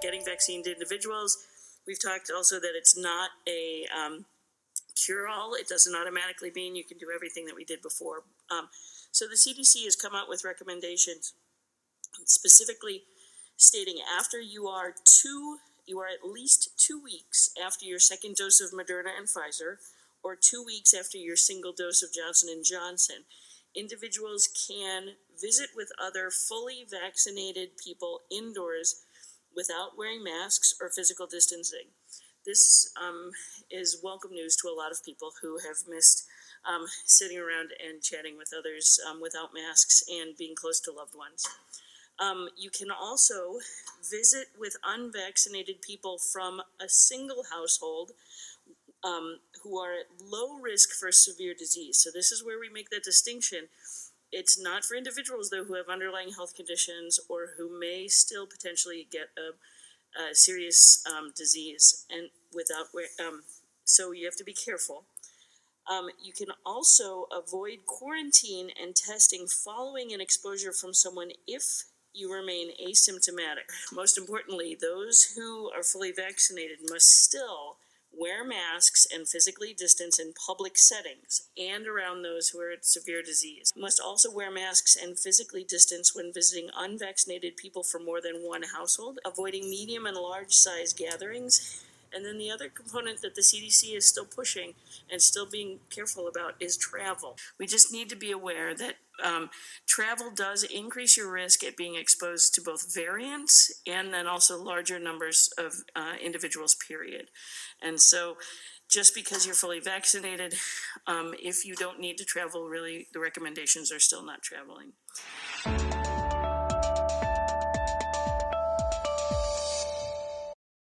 getting vaccine to individuals. We've talked also that it's not a um, cure-all. It doesn't automatically mean you can do everything that we did before. Um, so the CDC has come out with recommendations specifically stating after you are two, you are at least two weeks after your second dose of Moderna and Pfizer, or two weeks after your single dose of Johnson and Johnson, individuals can visit with other fully vaccinated people indoors without wearing masks or physical distancing. This um, is welcome news to a lot of people who have missed um, sitting around and chatting with others um, without masks and being close to loved ones. Um, you can also visit with unvaccinated people from a single household um, who are at low risk for severe disease. So, this is where we make that distinction. It's not for individuals, though, who have underlying health conditions or who may still potentially get a, a serious um, disease and without, um, so you have to be careful. Um, you can also avoid quarantine and testing following an exposure from someone if you remain asymptomatic. Most importantly, those who are fully vaccinated must still wear masks and physically distance in public settings and around those who are at severe disease. Must also wear masks and physically distance when visiting unvaccinated people from more than one household, avoiding medium and large size gatherings, and then the other component that the CDC is still pushing and still being careful about is travel. We just need to be aware that um, travel does increase your risk at being exposed to both variants and then also larger numbers of uh, individuals, period. And so just because you're fully vaccinated, um, if you don't need to travel, really, the recommendations are still not traveling.